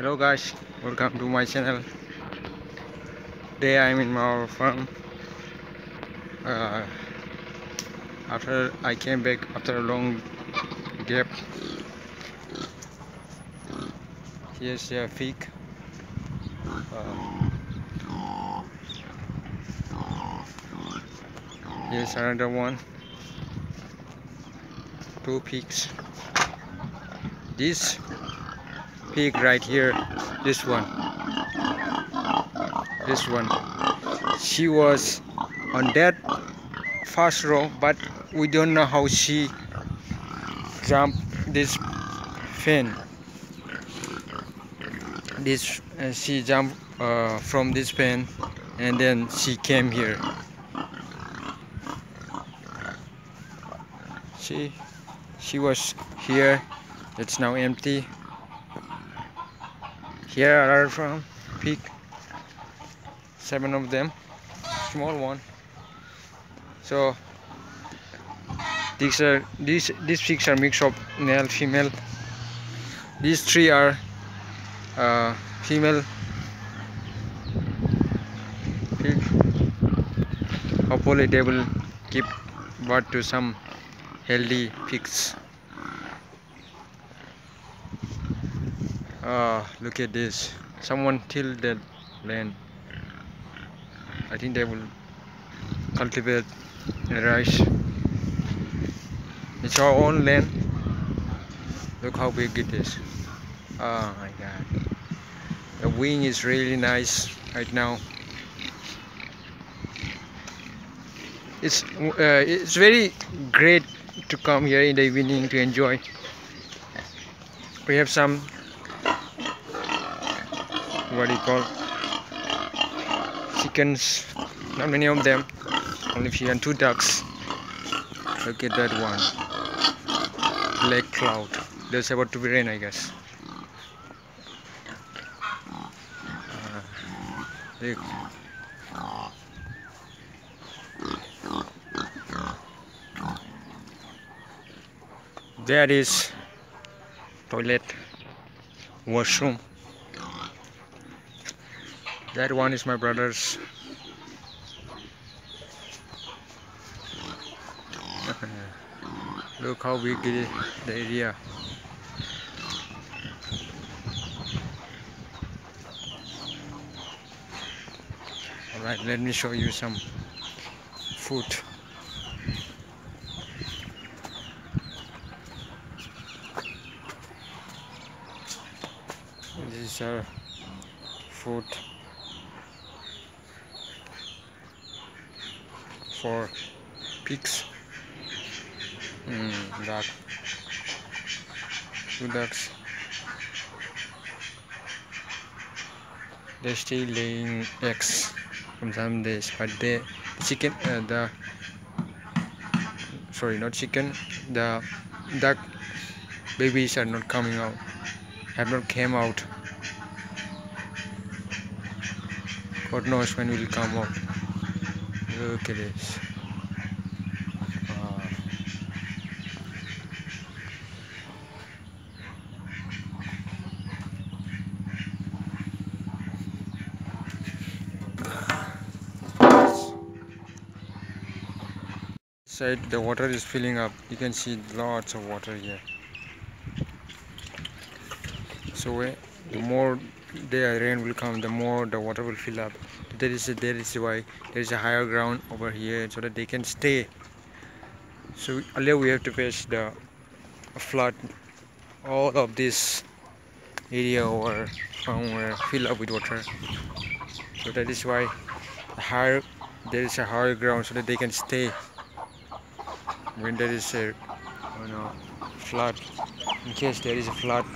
hello guys. Welcome to my channel. Today i'm in my farm. Uh, after i came back after a long gap. Here's a fig. Uh, here's another one. Two pigs this right here. This one. This one. She was on that first row but we don't know how she jumped this fin this uh, she jumped uh, from this pen and then she came here. She she was here. It's now empty here are from peak. seven of them. Small one. So these are these these pigs are mix of male female. These three are uh, female pig. Hopefully they will give birth to some healthy pigs Ah, look at this. Someone tilled that land. I think they will cultivate rice. It's our own land. Look how big it is. Oh my god. The wing is really nice right now. It's uh, it's very great to come here in the evening to enjoy. We have some what do you call chickens not many of them only few and two ducks. Look at that one. Black cloud. There's about to be rain i guess. Uh, there is toilet washroom that one is my brother's. Look how big the area. All right let me show you some food. This is our food for pigs. Mm, duck. Two ducks. They're still laying eggs. From some days but the chicken uh, the sorry not chicken the duck. Babies are not coming out have not came out. God knows when will come out Side the water is filling up. You can see lots of water here. So the more the rain will come, the more the water will fill up there is a, there is why there is a higher ground over here so that they can stay. So earlier we have to face the flood. All of this area over somewhere fill up with water. So that is why higher there is a higher ground so that they can stay. When there is a you know flood in case there is a flood